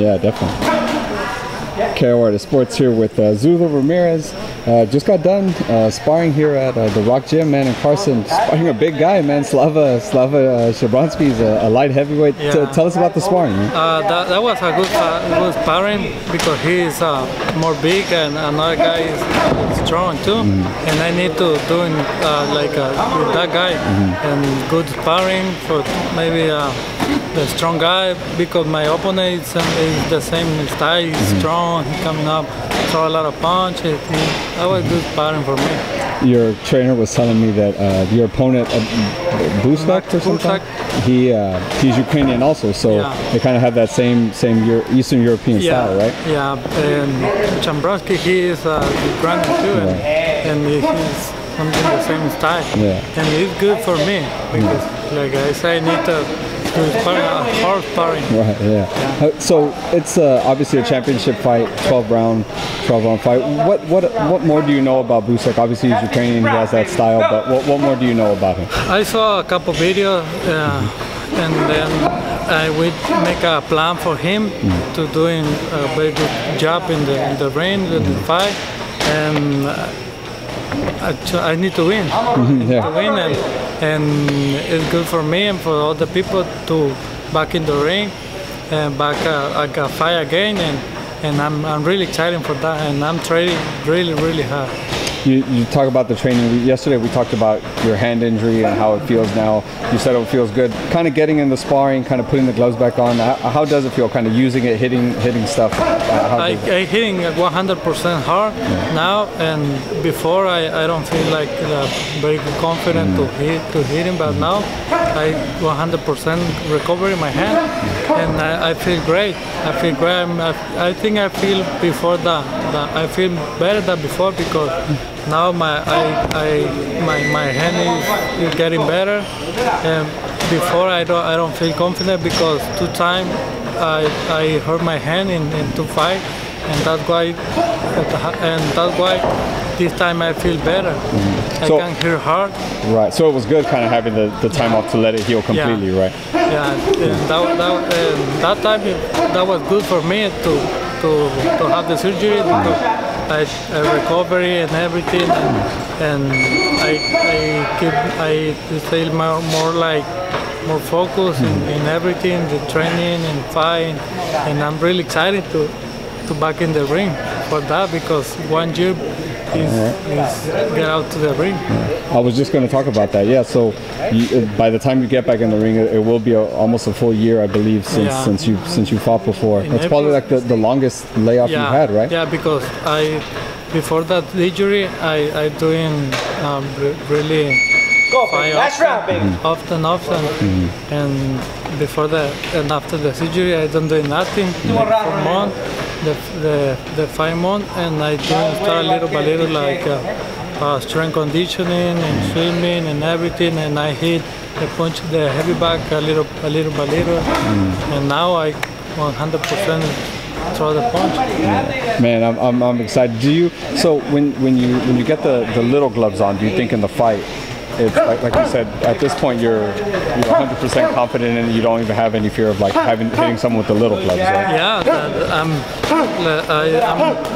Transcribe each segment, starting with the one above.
Yeah, definitely. K.O. Artist Sports here with uh, Zurdo Ramirez. Uh, just got done uh, sparring here at uh, the Rock Gym, man, in Carson. Sparring a big guy, man. Slava Slava uh, Shabransky is a, a light heavyweight. T- tell us about the sparring. Uh, that, that was a good, uh, good sparring because he is uh, more big and another guy is strong too. And I need to do uh, like uh, with that guy and good sparring for maybe uh, the strong guy because my opponent is, um, is the same style. He's strong. He coming up, throw a lot of punches. He, that was good sparring for me. Your trainer was telling me that uh, your opponent, uh, Bursak or something, he uh, he's Ukrainian also, so Yeah. they kind of have that same same Euro- Eastern European style, right? Yeah, and Chambrovsky, he is a grand too, and, and he's something the same style. Yeah. And it's good for me because, like I say, I need to uh, hard sparring. Right. Yeah. Uh, so it's uh, obviously a championship fight, 12 round, 12 round fight. What what what more do you know about Bursak? Obviously he's Ukrainian, he has that style, but what, what more do you know about him? I saw a couple videos, uh, and then I would make a plan for him to doing a very good job in the in the ring, in the fight, and uh, I, tr- I need to win. I need yeah. to win, and, and it's good for me and for all the people to back in the ring and back uh, I got fight again, and and I'm, I'm really excited for that, and I'm training really really hard. You, you talk about the training. We, yesterday we talked about your hand injury and how it feels now. You said it feels good. Kind of getting in the sparring, kind of putting the gloves back on. How, how does it feel? Kind of using it, hitting hitting stuff. Uh, I, I hitting 100% hard now, and before I, I don't feel like uh, very confident to hit to hit him, but now I 100% recover in my hand, and I, I feel great. I feel great. I, I think I feel before that, that I feel better than before because now my I, I my, my hand is, is getting better, and before I don't I don't feel confident because two times I, I hurt my hand in, in two fight, and that's why and that's why this time I feel better. Mm-hmm. I So- can hear hard. right. So it was good, kind of having the, the time off to let it heal completely, right? Yeah, and that, that, and that time it- that was good for me to to, to have the surgery I, I recovery and everything, and, and I I keep I feel more, more like more focused in, mm-hmm. in everything, the training and fight, and I'm really excited to to back in the ring for that because one year is, is get out to the ring. I was just going to talk about that. Yeah. So you, uh, by the time you get back in the ring, it, it will be a, almost a full year, I believe, since Yeah. since you since you fought before. In It's probably like the, the longest layoff you've had, right? Yeah, because I before that injury, I I doing um, really Go for fight it. Last round, baby. often, often, Mm-hmm. and before that and after the surgery, I don't do nothing like for month, the the the five months and I doing start a little by little like. Uh, uh, strength conditioning and swimming and everything, and I hit the punch, the heavy back a little, a little by little, Mm. and now I 100% throw the punch. Man, I'm, I'm, I'm excited. Do you? So when when you when you get the, the little gloves on, do you think in the fight, it's like, like you said, at this point you're you're 100% confident and you don't even have any fear of like having hitting someone with the little gloves, right? Yeah, I'm, I,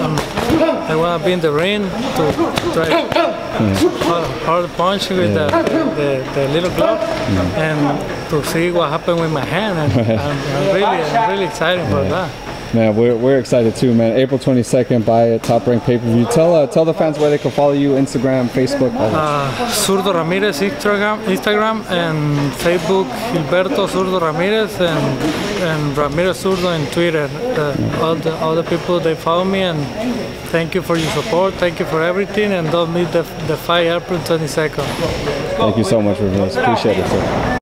I'm, want to be in the ring to try hard, hard punch with the, the, the little glove and to see what happened with my hand. And I'm, I'm really, I'm really excited for that. Man, we're, we're excited too, man. April 22nd, buy a Top Rank pay per view. Tell uh, tell the fans where they can follow you: Instagram, Facebook. Uh, Zurdo Ramirez Instagram, Instagram and Facebook Gilberto Zurdo Ramirez and, and Ramirez Zurdo in Twitter. Uh, all the all the people they follow me and thank you for your support. Thank you for everything and don't miss the the fight April 22nd. Thank you so much, Ramirez. Appreciate it, sir.